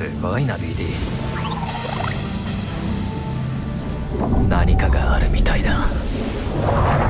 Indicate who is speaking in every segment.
Speaker 1: すごいな BD 何かがあるみたいだ。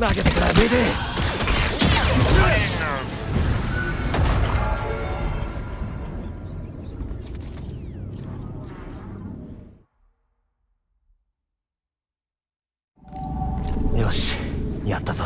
Speaker 1: 投げてくれ BD よしやったぞ。